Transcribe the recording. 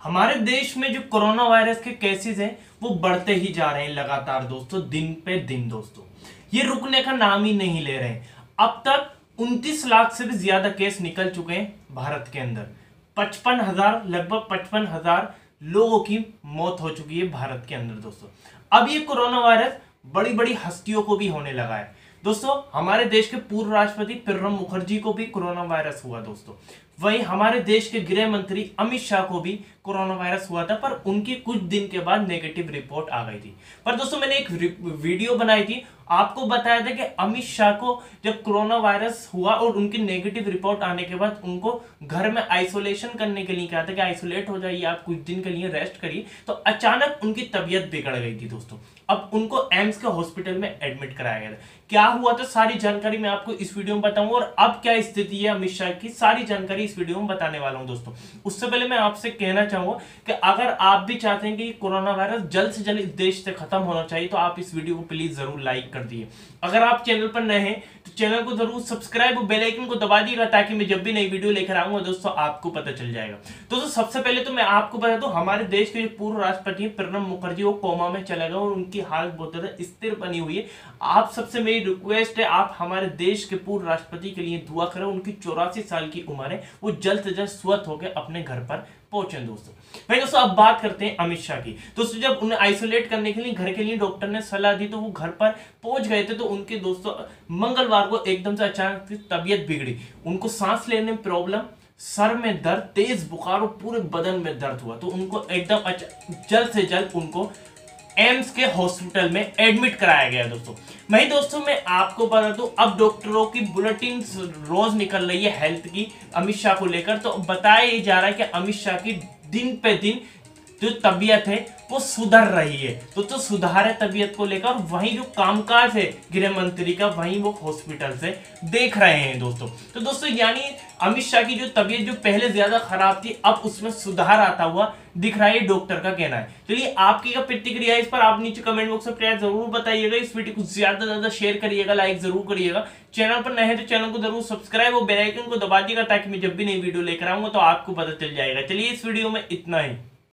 हमारे देश में जो कोरोना वायरस के केसेस हैं, वो बढ़ते ही जा रहे हैं लगातार दोस्तों, दिन पे दिन दोस्तों। ये रुकने का नाम ही नहीं ले रहे अब तक 29 लाख से भी ज़्यादा केस निकल चुके हैं भारत के अंदर। पचपन हज़ार, लगभग पचपन हज़ार लोगों की मौत हो चुकी है भारत के अंदर दोस्तों। अब ये कोरोना वायरस बड़ी बड़ी हस्तियों को भी होने लगा है। दोस्तों, हमारे देश के पूर्व राष्ट्रपति प्रणब मुखर्जी को भी कोरोना वायरस हुआ दोस्तों। वहीं हमारे देश के गृह मंत्री अमित शाह को भी कोरोना वायरस हुआ था, पर उनकी कुछ दिन के बाद नेगेटिव रिपोर्ट आ गई थी। पर दोस्तों, मैंने एक वीडियो बनाई थी। आपको बताया था कि अमित शाह को जब कोरोना वायरस हुआ और उनकी नेगेटिव रिपोर्ट आने के बाद उनको घर में आइसोलेशन करने के लिए कहा था कि आइसोलेट हो जाइए, आप कुछ दिन के लिए रेस्ट करिए तो अचानक उनकी तबियत बिगड़ गई थी दोस्तों। अब उनको एम्स के हॉस्पिटल में एडमिट कराया गया था। क्या हुआ था? सारी जानकारी मैं आपको इस वीडियो में बताऊँगा और अब क्या स्थिति है अमित शाह की, सारी जानकारी इस वीडियो में बताने वाला हूँ दोस्तों। उससे पहले मैं आपसे कहना चाहूँगा कि अगर आप भी चाहते हैं कि कोरोना वायरस जल्द से जल्द इस देश से खत्म होना चाहिए तो आप इस वीडियो को प्लीज़ ज़रूर लाइक कर दिए अगर आप चैनल पर नए हैं तो चैनल को ज़रूर सब्सक्राइब और बेल आइकन को दबा दिएगा ताकि मैं जब भी नई वीडियो लेकर आऊँगा दोस्तों, आपको पता चल जाएगा। दोस्तों, सबसे पहले तो मैं आपको बता दूँ, हमारे देश के पूर्व राष्ट्रपति प्रणब मुखर्जी, वो कोमा में चले गए और उनकी हालत बहुत ज़्यादा स्थिर बनी हुई है। आप सबसे मेरी रिक्वेस्ट है, आप हमारे देश के पूर्व राष्ट्रपति के लिए दुआ करें, उनकी चौरासी साल की उम्र है, वो जल्द से जल्द स्वस्थ होकर अपने घर पर पहुँचे दोस्तों। भाई दोस्तों, अब बात करते हैं अमित शाह की। दोस्तों, जब उन्हें आइसोलेट करने के लिए, घर के लिए डॉक्टर ने सलाह दी तो वो घर पर पहुँच गए थे तो उनके दोस्तों, मंगलवार को एकदम से अचानक तबियत बिगड़ी। उनको सांस लेने में प्रॉब्लम सर में दर्द, तेज बुखार और पूरे बदन में दर्द हुआ। तो उनको एकदम जल्द से जल्द उनको एम्स के हॉस्पिटल में एडमिट कराया गया दोस्तों। वही दोस्तों मैं आपको बता दूँ, अब डॉक्टरों की बुलेटिन रोज निकल रही है हेल्थ की, अमित शाह को लेकर। तो बताया जा रहा है कि अमित शाह की दिन पे दिन जो तबीयत है, वो सुधर रही है। तो तो सुधार है तबीयत को लेकर, वही जो कामकाज है गृह मंत्री का, वही वो हॉस्पिटल से देख रहे हैं दोस्तों। तो दोस्तों, यानी अमित शाह की जो तबीयत जो पहले ज़्यादा खराब थी, अब उसमें सुधार आता हुआ दिख रहा है डॉक्टर का कहना है। चलिए आपकी क्या प्रतिक्रिया इस पर? आप नीचे कमेंट बॉक्स में प्रयास ज़रूर बताइएगा। इस वीडियो को ज़्यादा ज़्यादा शेयर करिएगा लाइक ज़रूर करिएगा। चैनल पर नए तो चैनल को ज़रूर सब्सक्राइब और बेलाइकन को दबा दिएगा ताकि मैं जब भी नई वीडियो लेकर आऊँगा तो आपको पता चल जाएगा। चलिए इस वीडियो में इतना ही।